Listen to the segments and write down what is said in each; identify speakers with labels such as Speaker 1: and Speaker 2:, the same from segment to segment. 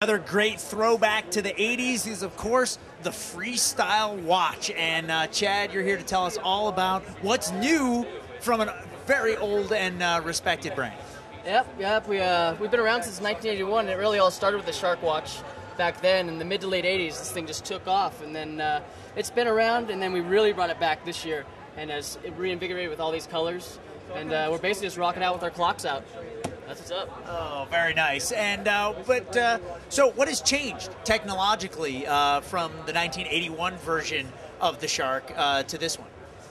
Speaker 1: Another great throwback to the 80s is, of course, the Freestyle Watch. And uh, Chad, you're here to tell us all about what's new from a very old and uh, respected brand.
Speaker 2: Yep, yep. We, uh, we've been around since 1981, and it really all started with the Shark Watch back then. In the mid to late 80s, this thing just took off. And then uh, it's been around, and then we really brought it back this year and has reinvigorated with all these colors. And uh, we're basically just rocking out with our clocks out. That's what's up.
Speaker 1: Oh, very nice. And uh, but uh, so, what has changed technologically uh, from the 1981 version of the Shark uh, to this one?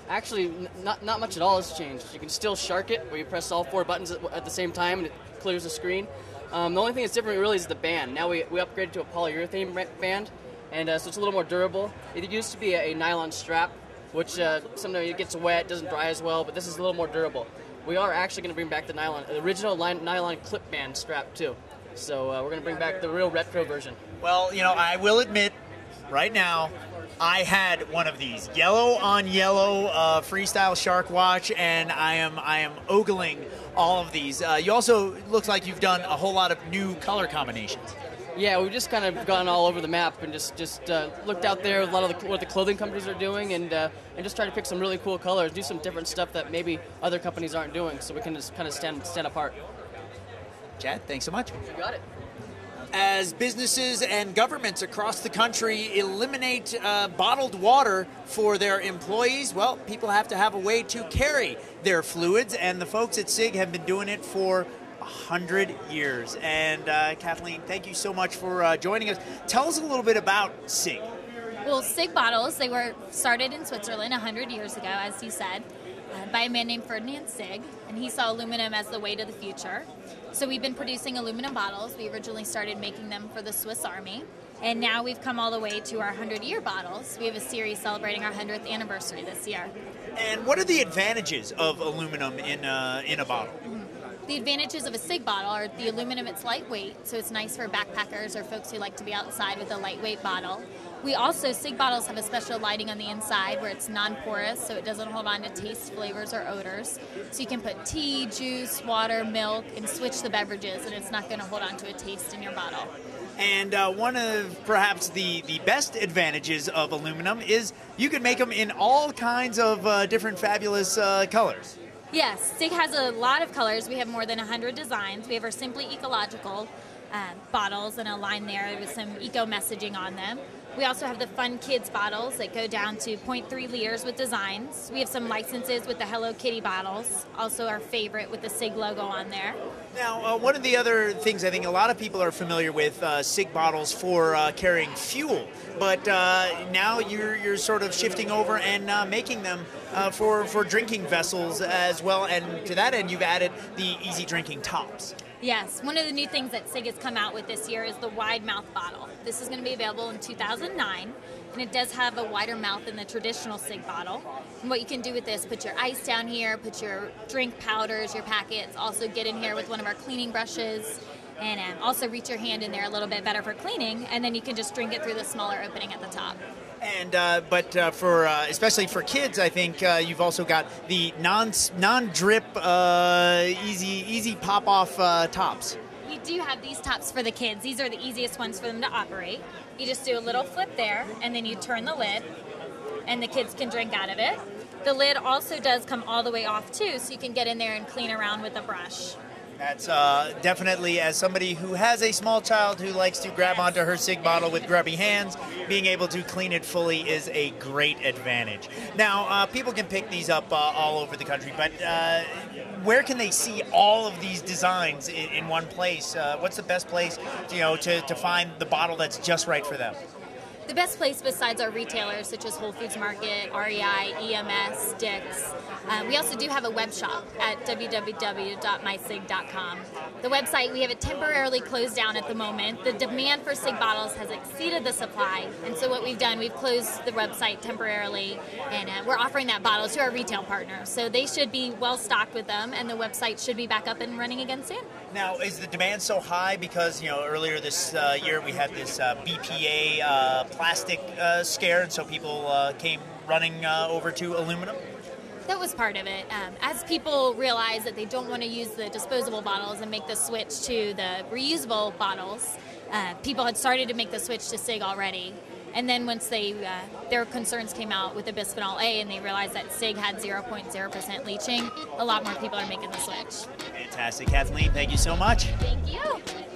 Speaker 2: Actually, n- not not much at all has changed. You can still shark it, where you press all four buttons at, at the same time and it clears the screen. Um, the only thing that's different really is the band. Now we, we upgraded to a polyurethane band, and uh, so it's a little more durable. It used to be a, a nylon strap, which uh, sometimes it gets wet, doesn't dry as well, but this is a little more durable we are actually going to bring back the nylon, the original nylon clip band strap too. So uh, we're going to bring back the real retro version.
Speaker 1: Well, you know, I will admit, right now, I had one of these yellow on yellow uh, freestyle shark watch, and I am I am ogling all of these. Uh, you also looks like you've done a whole lot of new color combinations.
Speaker 2: Yeah, we've just kind of gone all over the map and just just uh, looked out there a lot of the, what the clothing companies are doing and uh, and just try to pick some really cool colors, do some different stuff that maybe other companies aren't doing, so we can just kind of stand stand apart.
Speaker 1: Chad, thanks so much.
Speaker 2: You got it.
Speaker 1: As businesses and governments across the country eliminate uh, bottled water for their employees, well, people have to have a way to carry their fluids, and the folks at SIGG have been doing it for 100 years. And uh, Kathleen, thank you so much for uh, joining us. Tell us a little bit about SIGG.
Speaker 3: Well, SIGG bottles, they were started in Switzerland 100 years ago, as you said, uh, by a man named Ferdinand Sigg, and he saw aluminum as the way to the future. So we've been producing aluminum bottles. We originally started making them for the Swiss Army, and now we've come all the way to our 100 year bottles. We have a series celebrating our 100th anniversary this year.
Speaker 1: And what are the advantages of aluminum in, uh, in a bottle?
Speaker 3: Mm-hmm. The advantages of a SIGG bottle are the aluminum, it's lightweight, so it's nice for backpackers or folks who like to be outside with a lightweight bottle. We also, SIGG bottles have a special lighting on the inside where it's non porous, so it doesn't hold on to taste, flavors, or odors. So you can put tea, juice, water, milk, and switch the beverages, and it's not going to hold on to a taste in your bottle.
Speaker 1: And uh, one of perhaps the, the best advantages of aluminum is you can make them in all kinds of uh, different fabulous uh, colors.
Speaker 3: Yes, SIGG has a lot of colors. We have more than 100 designs. We have our Simply Ecological uh, bottles and a line there with some eco messaging on them. We also have the Fun Kids bottles that go down to 0.3 liters with designs. We have some licenses with the Hello Kitty bottles, also our favorite with the SIGG logo on there.
Speaker 1: Now, uh, one of the other things I think a lot of people are familiar with uh, SIGG bottles for uh, carrying fuel, but uh, now you're, you're sort of shifting over and uh, making them uh, for, for drinking vessels as well. And to that end, you've added the easy drinking tops.
Speaker 3: Yes, one of the new things that SIGG has come out with this year is the wide mouth bottle. This is going to be available in 2009, and it does have a wider mouth than the traditional SIGG bottle. And what you can do with this, put your ice down here, put your drink powders, your packets, also get in here with one of our cleaning brushes, and um, also reach your hand in there a little bit better for cleaning, and then you can just drink it through the smaller opening at the top.
Speaker 1: And uh, but uh, for uh, especially for kids, I think uh, you've also got the non non drip uh, easy easy pop off uh, tops.
Speaker 3: We do have these tops for the kids. These are the easiest ones for them to operate. You just do a little flip there, and then you turn the lid, and the kids can drink out of it. The lid also does come all the way off too, so you can get in there and clean around with a brush.
Speaker 1: That's uh, definitely, as somebody who has a small child who likes to grab onto her SIGG bottle with grubby hands, being able to clean it fully is a great advantage. Now, uh, people can pick these up uh, all over the country, but uh, where can they see all of these designs in, in one place? Uh, what's the best place, you know, to, to find the bottle that's just right for them?
Speaker 3: The best place besides our retailers such as Whole Foods Market, REI, EMS, Dick's, uh, we also do have a web shop at www.mysigg.com. The website, we have it temporarily closed down at the moment. The demand for SIGG bottles has exceeded the supply, and so what we've done, we've closed the website temporarily, and uh, we're offering that bottle to our retail partners. So they should be well stocked with them, and the website should be back up and running again soon.
Speaker 1: Now, is the demand so high because, you know, earlier this uh, year we had this uh, BPA uh, plastic uh, scare, and so people uh, came running over to aluminum?
Speaker 3: That was part of it. Um, as people realize that they don't want to use the disposable bottles and make the switch to the reusable bottles, uh, people had started to make the switch to SIGG already. And then once they uh, their concerns came out with the bisphenol A and they realized that SIGG had 0.0% leaching, a lot more people are making the switch.
Speaker 1: Fantastic. Kathleen, thank you so much.
Speaker 3: Thank you.